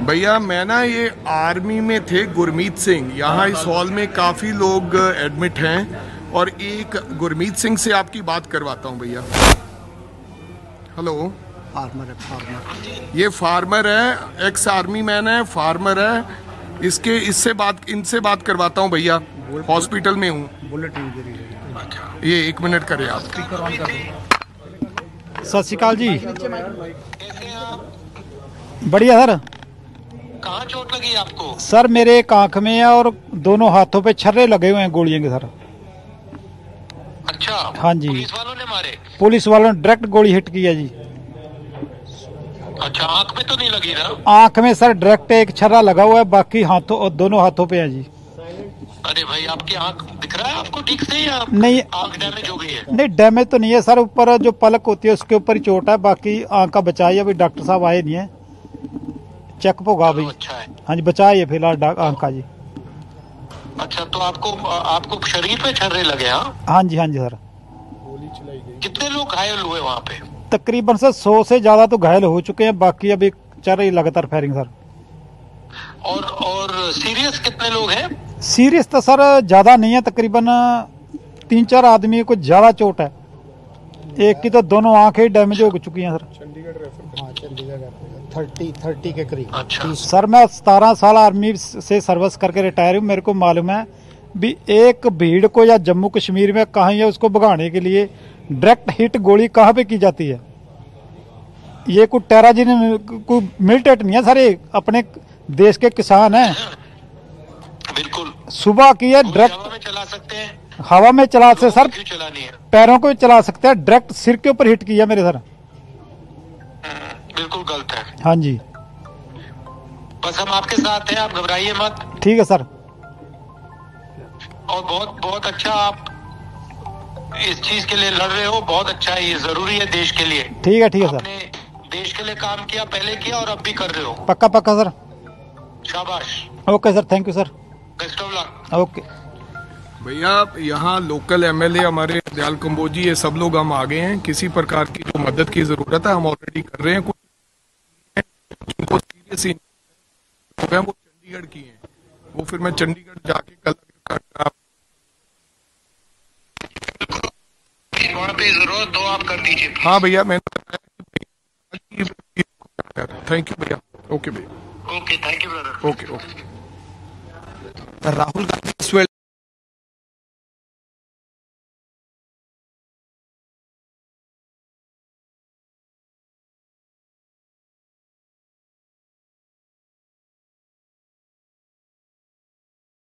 भैया मैं ना ये आर्मी में थे गुरमीत सिंह। यहाँ इस हॉल में काफ़ी लोग एडमिट हैं और एक गुरमीत सिंह से आपकी बात करवाता हूँ भैया। हेलो। फार्मर है फार्मर। ये फार्मर है एक्स आर्मी मैन है फार्मर है। इसके इससे बात इनसे बात करवाता हूँ भैया। हॉस्पिटल में हूँ। बुलेट इंजरी ये एक मिनट करे आप। सत श्रीकाल जी। बढ़िया सर। कहाँ चोट लगी आपको? सर मेरे एक आँख में है और दोनों हाथों पे छर्रे लगे हुए हैं गोलियों के सर। अच्छा हाँ जी। पुलिस वालों ने मारे? पुलिस वालों ने डायरेक्ट गोली हिट की है जी। अच्छा आँख में तो नहीं लगी ना? आँख में सर डायरेक्ट एक छर्रा लगा हुआ है बाकी हाथों और दोनों हाथों पे है जी। अरे भाई आपकी आँख दिख रहा है आपको ठीक से या नहीं। आँख डैमेज हो गई है? नहीं डैमेज तो नहीं है सर ऊपर जो पलक होती है उसके ऊपर ही चोट है बाकी आँख का बचाई है अभी डॉक्टर साहब आए नहीं है। चेकअप होगा अभी चलो, अच्छा हाँ। जी बचाई है फ़िलहाल अंका जी। अच्छा तो आपको आपको शरीर पे छर्रे लगे हाँ? हाँ जी हाँ जी सर। कितने लोग घायल हुए वहाँ पे? तकरीबन सर सौ से ज़्यादा तो घायल हो चुके हैं बाकी अभी चल रही लगातार फायरिंग सर। और और सीरियस कितने लोग हैं? सीरियस तो सर ज़्यादा नहीं है तकरीबन तीन चार आदमी को ज़्यादा चोट है। एक की तो दोनों आँखें डैमेज हो चुकी हैं सर। हाँ चंडीगढ़ थर्टी थर्टी के करीब। अच्छा। सर मैं सतारह साल आर्मी से सर्विस करके रिटायर हूँ मेरे को मालूम है भी एक भीड़ को या जम्मू कश्मीर में कहीं है उसको भगाने के लिए डायरेक्ट हिट गोली कहाँ पे की जाती है? ये कोई टेराजिन कोई मिलिटेंट नहीं है सर ये अपने देश के किसान हैं। बिल्कुल। सुबह की है डायरेक्ट चला सकते हैं। हवा में चला से सर पैरों को भी चला सकते हैं। डायरेक्ट सिर के ऊपर हिट किया मेरे सर। हम्म, बिल्कुल गलत है। हाँ जी। बस हम आपके साथ हैं आप घबराइए मत। ठीक है सर। और बहुत बहुत अच्छा आप इस चीज़ के लिए लड़ रहे हो। बहुत अच्छा है ये ज़रूरी है देश के लिए। ठीक है ठीक है सर। देश के लिए काम किया पहले किया और अब भी कर रहे हो। पक्का पक्का सर। शाबाश। Okay sir. Thank you sir. Best of luck. Okay. भैया यहाँ लोकल एमएलए हमारे दयाल कम्बोजी ये सब लोग हम आ गए हैं। किसी प्रकार की जो मदद की ज़रूरत है हम ऑलरेडी कर रहे हैं। कुछ जिनको सीरियस हो गए हैं, वो चंडीगढ़ की हैं। वो फिर मैं चंडीगढ़ जाके कल ज़रूरत हो आप कर दीजिए हाँ भैया मैंने थैंक यू भैया। ओके भैया। Okay thank you brother okay okay Rahul Gandhi